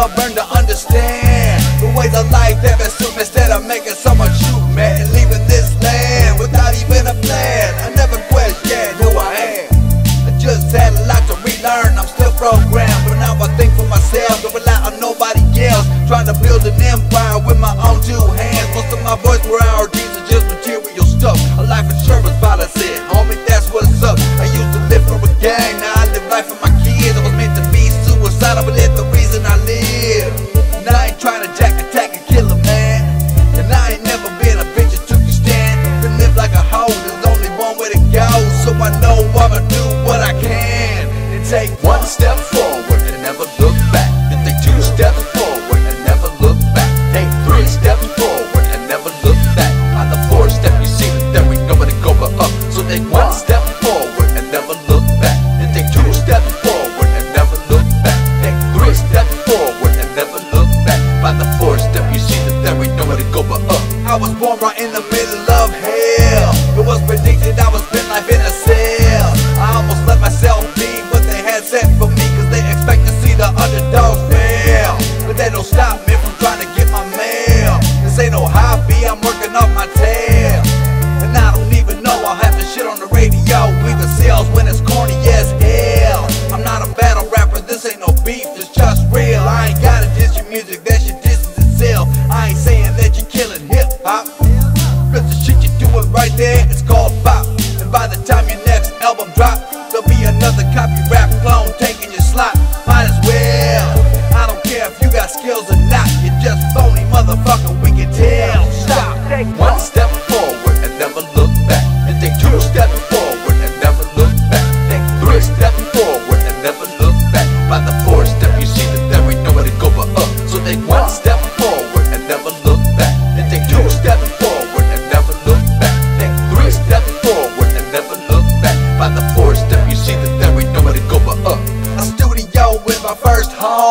love, learn to understand the ways of life that pursue instead of making so much you mad and leaving this land without even a plan. I never questioned who I am. I just had a lot to relearn. I'm still programmed, but now I think for myself. Don't rely on nobody else. Trying to build an empire with my own two hands. Most of my voice were our dreams are just material stuff. A life insurance policy. take one step.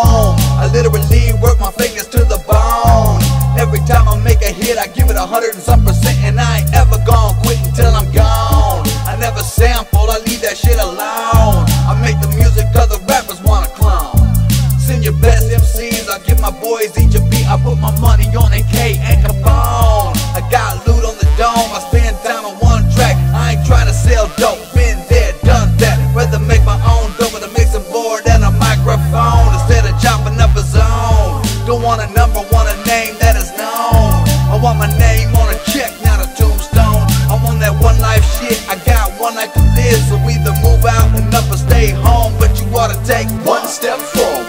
on. I literally work my fingers to the bone. Every time I make a hit, I give it a hundred and some percent, and I ain't ever gonna quit until I'm gone. I never sample, I leave that shit alone. I make the music other rappers wanna clone. Send your best MCs, I give my boys each a beat. I put my money on AK and Capone. I got loot on the dome. ought to take one step forward.